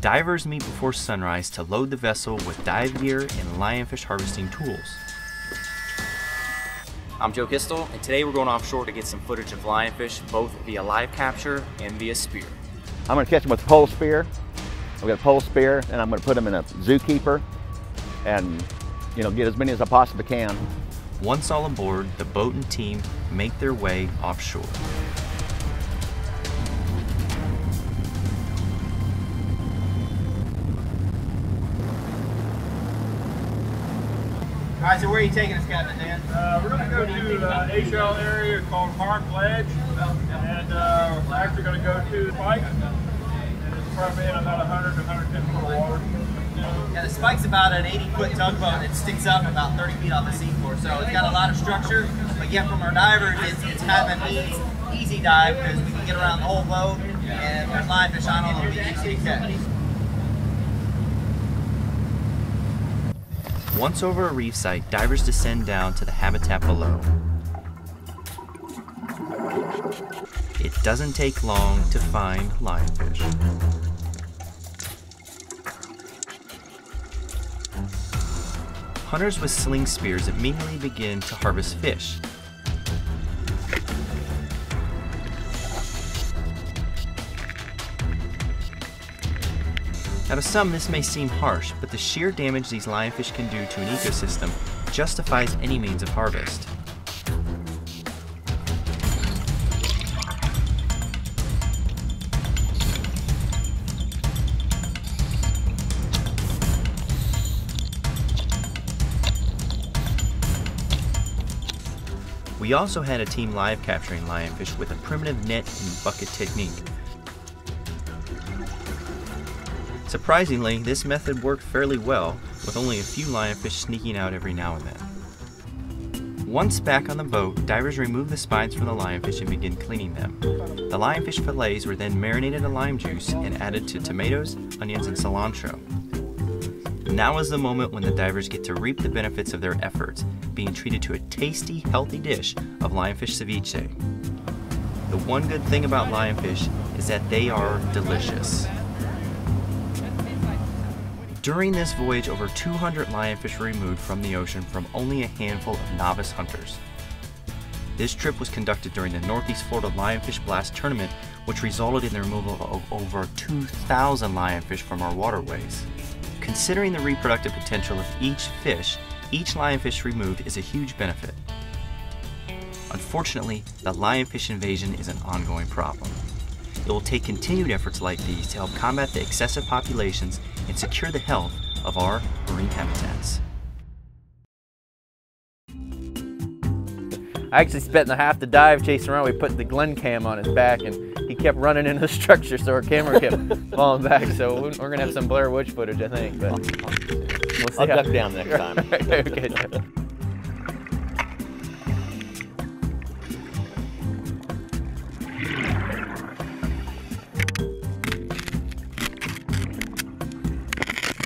Divers meet before sunrise to load the vessel with dive gear and lionfish harvesting tools. I'm Joe Kistel, and today we're going offshore to get some footage of lionfish, both via live capture and via spear. I'm going to catch them with a pole spear. I've got a pole spear, and I'm going to put them in a zookeeper and, you know, get as many as I possibly can. Once all aboard, the boat and team make their way offshore. All right, so where are you taking us, Captain Dan? Uh, we're going to go to uh, a shell area called Harp Ledge, and uh, we're actually going to go to the Spike, and it's probably in about 100 to 110 foot of water. Yeah, the Spike's about an 80 foot tugboat that sticks up about 30 feet off the seafloor, so it's got a lot of structure. But yet, from our divers, it's, it's kind of an easy, easy dive because we can get around the whole boat, and there's lionfish on it, it'll be easy to catch. Once over a reef site, divers descend down to the habitat below. It doesn't take long to find lionfish. Hunters with sling spears immediately begin to harvest fish. Now to some this may seem harsh, but the sheer damage these lionfish can do to an ecosystem justifies any means of harvest. We also had a team live capturing lionfish with a primitive net and bucket technique. Surprisingly, this method worked fairly well, with only a few lionfish sneaking out every now and then. Once back on the boat, divers remove the spines from the lionfish and begin cleaning them. The lionfish fillets were then marinated in lime juice and added to tomatoes, onions, and cilantro. Now is the moment when the divers get to reap the benefits of their efforts, being treated to a tasty, healthy dish of lionfish ceviche. The one good thing about lionfish is that they are delicious. During this voyage, over 200 lionfish were removed from the ocean from only a handful of novice hunters. This trip was conducted during the Northeast Florida Lionfish Blast Tournament, which resulted in the removal of over 2,000 lionfish from our waterways. Considering the reproductive potential of each fish, each lionfish removed is a huge benefit. Unfortunately, the lionfish invasion is an ongoing problem. It will take continued efforts like these to help combat the excessive populations and secure the health of our marine habitats. I actually spent the half the dive chasing around. We put the Glen cam on his back and he kept running into the structure so our camera kept falling back. So we're gonna have some Blair Witch footage, I think. But we'll see I'll how- duck down next time. okay.